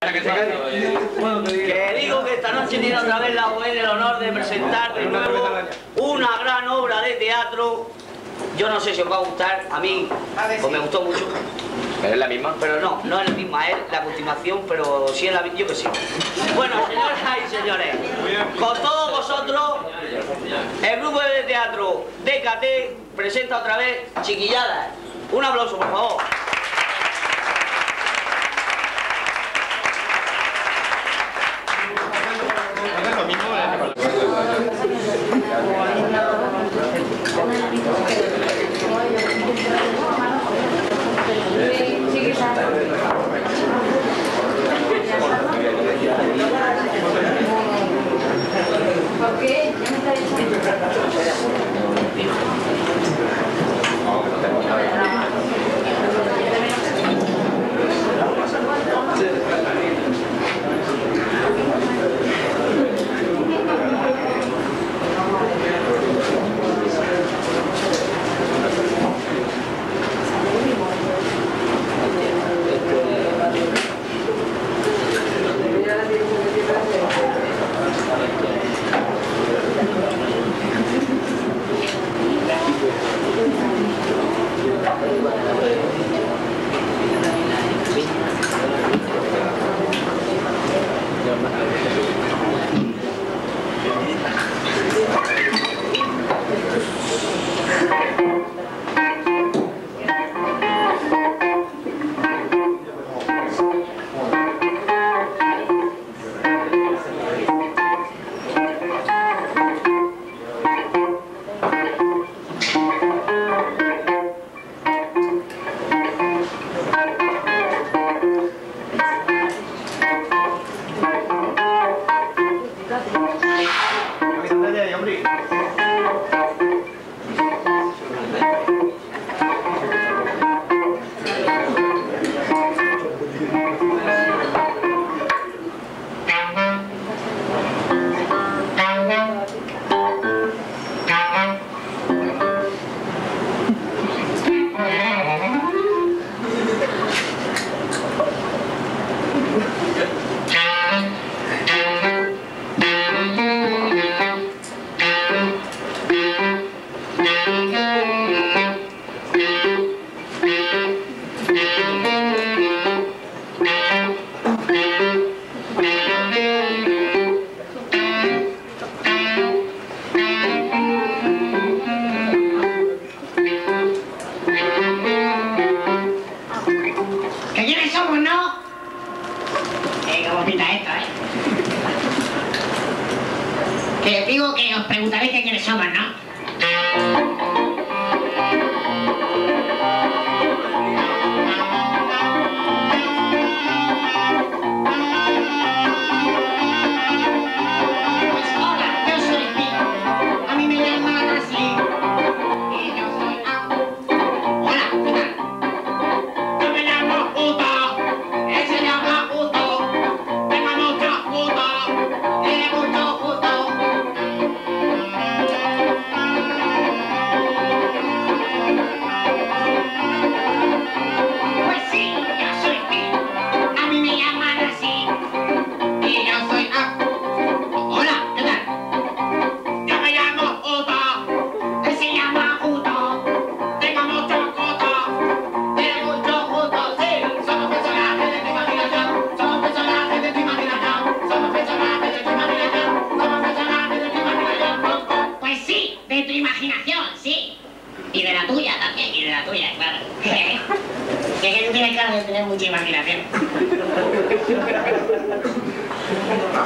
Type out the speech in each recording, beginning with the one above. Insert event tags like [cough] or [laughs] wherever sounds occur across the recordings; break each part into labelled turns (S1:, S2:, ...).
S1: Que digo que esta noche tiene otra vez la ON el honor de presentar de nuevo una gran obra de teatro. Yo no sé si os va a gustar, a mí pues me gustó mucho.
S2: ¿Es la misma?
S1: Pero no, no es la misma, es la continuación, pero sí es la misma, yo que sí. Bueno, señoras y señores, con todos vosotros, el grupo de teatro DKT presenta otra vez Chiquilladas. Un aplauso, por favor.
S3: ¿Por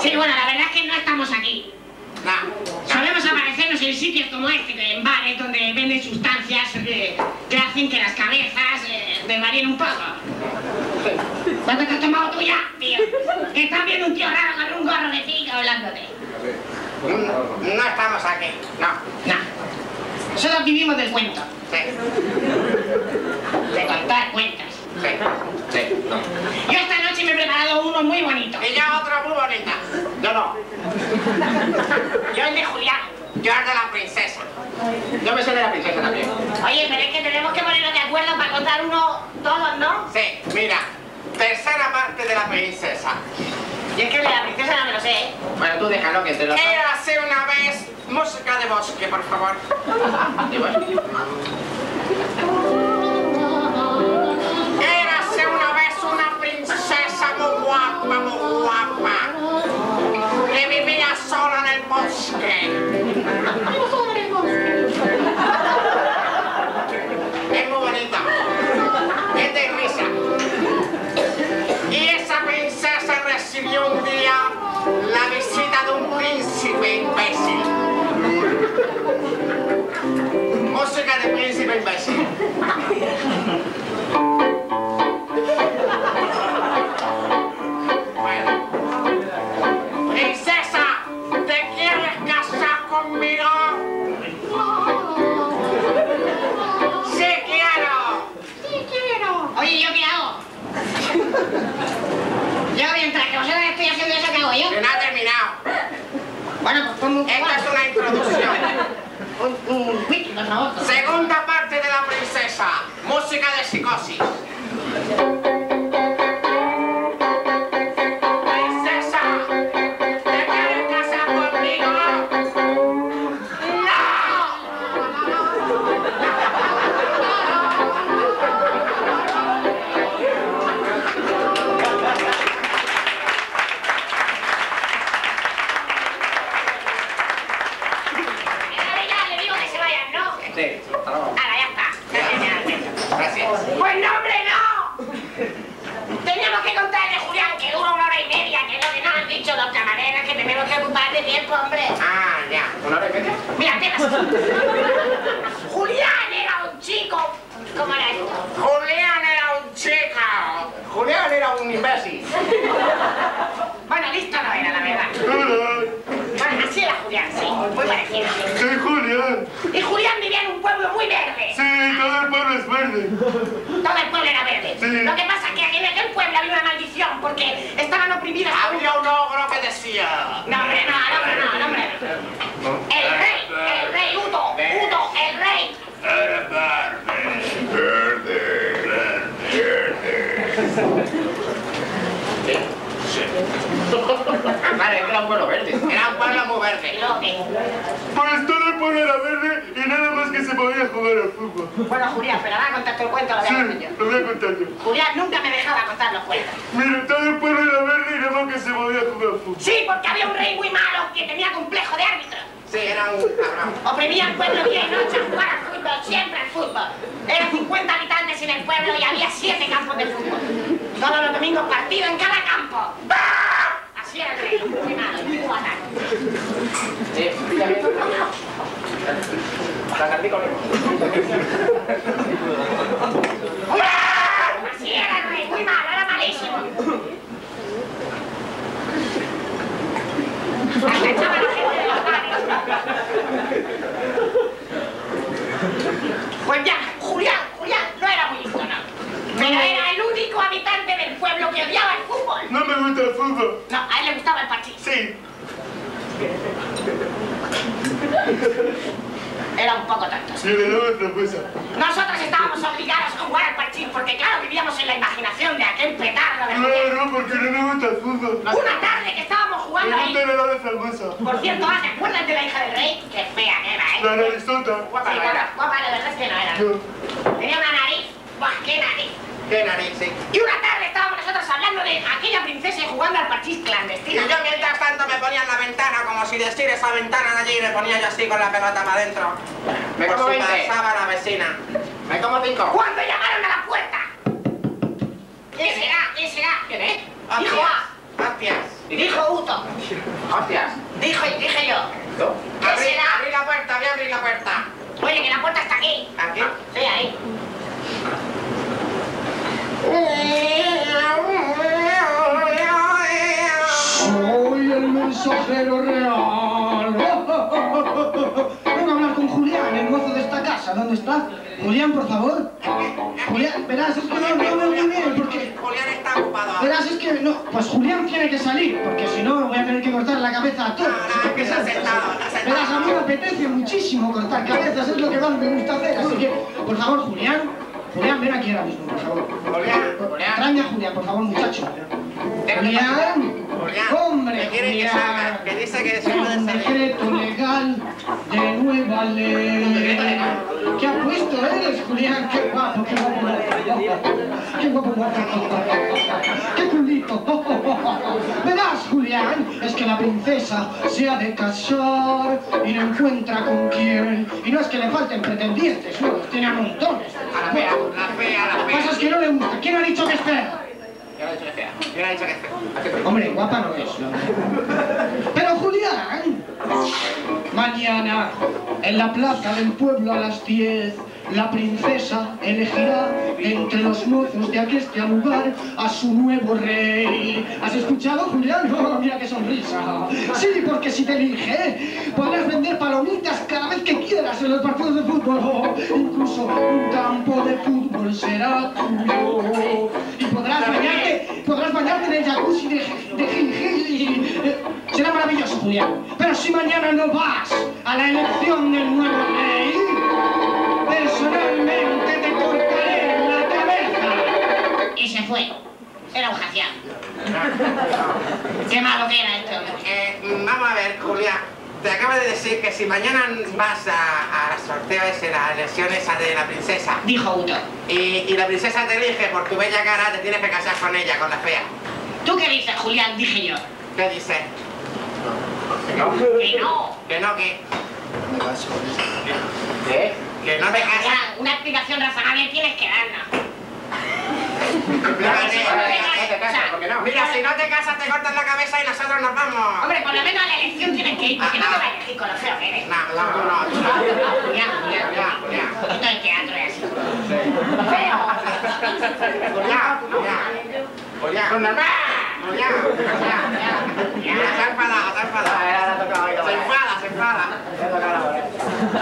S4: Sí, bueno, la verdad es que no estamos aquí. No. Solemos aparecernos en sitios como este, en bares donde venden sustancias eh, que hacen que las cabezas eh, desvaríen un poco. ¿Cuánto te has tomado tú ya, tío? Que estás viendo un tío raro con un gorro de pica hablándote. No, no estamos aquí, no. No. Solo vivimos del cuento. Sí. De contar cuentas. Sí. Sí. Yo esta noche me he preparado uno muy bonito. Y yo Yo no. Yo el de Julián. Yo el de la princesa. Yo me sé de la princesa también. Oye, pero es que tenemos que ponernos de acuerdo para contar uno todos, ¿no? Sí, mira. Tercera parte de la
S5: la princesa.
S4: Y es que de la princesa no me lo sé, ¿eh?
S6: Bueno, tú déjalo que te lo...
S5: Érase una vez música de bosque, por favor.
S6: Y bueno,
S5: Érase una vez una princesa muy guapa, muy guapa. [laughs]
S4: Julián era un chico. ¿Cómo era esto?
S5: Julián era un chico. Julián era un imbécil.
S4: Bueno, listo no era, la verdad. [laughs] Bueno, así era Julián, sí. Muy parecido. Y Julián vivía en un pueblo muy verde.
S7: Sí, todo el pueblo es verde.
S4: Todo el pueblo era verde.
S7: Sí.
S4: Lo que pasa es que en aquel pueblo había una maldición porque estaban oprimidas.
S5: Había un ogro que decía.
S4: No, hombre, no, no, hombre, no, no, hombre. El rey, el rey Udo, Udo, el rey.
S6: Vale, es que era un pueblo verde.
S5: Era verde.
S7: Pues todo el pueblo era verde y nada más que se podía jugar al fútbol.
S4: Bueno, Julián, pero ahora contarte el cuento, lo voy
S7: Sí,
S4: a contar yo.
S7: lo voy a contar yo.
S4: Julián nunca me dejaba contar los cuentos.
S7: Mira, todo el pueblo era verde y nada más que se podía jugar al fútbol.
S4: Sí, porque había un rey muy malo que tenía complejo de árbitro.
S5: Sí, era un cabrón.
S4: Oprimía al pueblo día y noche a jugar al fútbol, siempre al fútbol. Eran 50 habitantes en el pueblo y había 7 campos de fútbol. Todos los domingos partido en cada campo. ¡Bah! Así era el rey, muy malo, era el rey, muy malo, era malísimo. Hasta echaba a la gente de los bares. Pues ya, Julián, Julián, no era muy listo, no. Pero era el único habitante del pueblo que odiaba el fútbol.
S7: No me gusta el fútbol.
S4: No, a él le gustaba el parchís.
S7: Sí. Le doy otra cosa.
S4: Nosotros estábamos obligados a jugar al parchís porque, claro, vivíamos en la imaginación de aquel petardo de Julián.
S7: Claro, porque no me gusta el fútbol.
S4: Una tarde que estábamos jugando ahí.
S7: de frambuesa.
S4: Por cierto, ¿te acuerdas de la hija del rey? Qué fea que era, ¿eh?
S7: La narizota.
S5: Guapa
S4: Sí,
S5: no
S4: guapa,
S5: era.
S4: guapa, la verdad es que no era. Tenía una nariz. ¡Buah, qué nariz!
S5: Qué nariz, sí.
S4: Y una tarde estábamos nosotros hablando de aquella princesa y jugando al parchís
S5: Y
S4: clandestino.
S5: yo tanto me ponía en la ventana como si decir esa ventana de allí y me ponía yo así con la pelota para adentro.
S6: Me como
S5: si
S6: 20.
S5: pasaba la vecina.
S6: Me como cinco.
S4: Cuando llamaron a la puerta. ¿Quién será? ¿Quién será?
S6: ¿Quién es?
S4: Dijo A.
S5: Hostias.
S4: Dijo Uto.
S6: Hostias.
S4: Dijo y dije yo.
S6: ¿Tú?
S4: ¿Qué
S5: Abrí,
S4: será?
S5: abrí la puerta, voy a abrir la puerta.
S4: Oye, que la puerta está aquí.
S5: Aquí.
S4: Sí, ahí.
S8: Mensajero real. [laughs] Vengo a hablar con Julián, el mozo de esta casa. ¿Dónde está? Julián, por favor. Julián, verás, es que no, no veo muy bien porque...
S5: Julián está ocupado.
S8: Verás, es que no... Pues Julián tiene que salir, porque si no voy a tener que cortar la cabeza a todos.
S5: No, no, que se ha sentado, se ha sentado.
S8: Verás, a mí me apetece muchísimo cortar cabezas, es lo que más me gusta hacer. Así que, por favor, Julián, Julián, ven aquí ahora mismo, por favor.
S5: Julián, Julián.
S8: Traña, Julián, por favor, muchacho. Julián.
S5: Julián,
S8: Hombre,
S5: que quiere
S8: Julián.
S5: que dice que puede
S8: Un decreto legal de nueva ley. ¿Qué apuesto eres, Julián? Qué guapo, qué guapo. Qué guapo, guapo. Qué culito. Verás, Julián, es que la princesa se ha de casar y no encuentra con quién. Y no es que le falten pretendientes, no, tiene a montones.
S5: A la fea, la fea, la
S8: Lo que pasa
S5: fea.
S8: es que no le gusta. ¿Quién ha dicho que es fea?
S5: ¿Quién ha dicho que es fea? ¿Quién ha dicho que es fea?
S8: Hombre, guapa no es. Pero Julián, mañana en la plaza del pueblo a las 10, la princesa elegirá entre los mozos de aqueste lugar a su nuevo rey. ¿Has escuchado, Julián? [laughs] Oh, mira qué sonrisa. Sí, porque si te elige, podrás vender palomitas cada vez que quieras en los partidos de fútbol. [laughs] Incluso un campo de fútbol será tuyo. Y podrás bañarte, podrás bañarte en el jacuzzi de, de jengibre. Eh, Será maravilloso, Julián. Pero si mañana no vas a la elección del nuevo rey, personalmente te cortaré la cabeza.
S4: Y se fue. Era un jacián. [laughs] Qué malo que era este hombre.
S5: Eh, vamos a ver, Julia. Te acabo de decir que si mañana vas a, a sorteo ese, la elección esa de la princesa,
S4: Dijo Uto.
S5: y, y la princesa te elige por tu bella cara, te tienes que casar con ella, con la fea.
S4: ¿Tú qué dices, Julián? Dije yo.
S5: ¿Qué dices?
S4: Que no.
S5: Que no, que,
S6: ¿Qué?
S5: que no te casas.
S4: Julián, una explicación razonable tienes que darnos.
S5: Explícate.
S6: No te casas, ¿por qué no?
S5: Mira, si no te casas te cortas la cabeza y nosotros nos vamos.
S4: Hombre, por lo menos a la elección tienes que ir, porque no te vayas a ir con lo feo que eres.
S5: No, no, no,
S4: Julián, Julián,
S5: Julián.
S4: Esto es teatro es así. Feo.
S5: Julián, Julián. Julián. Julián, Julián. Mira, se ha enfadado, se ha enfadado. Se enfada, se enfada.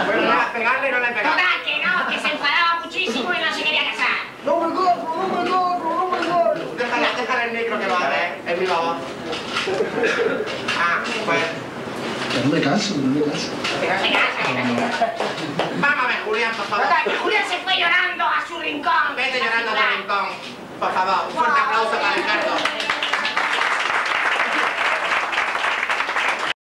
S5: Bueno, ya, pegarle no le he pegado.
S4: Total, que no, que se enfadaba muchísimo y no se quería casar.
S8: No me corro, no me corro, no me corro.
S5: Déjale, déjale el micro que lo hace, es mi voz. Ah, pues.
S8: Que no me caso, no me
S4: se casa.
S5: Vamos a ver, Julián, por favor.
S4: Julián se fue llorando a su rincón.
S5: Vete llorando a tu rincón. Por favor, un fuerte aplauso para Ricardo.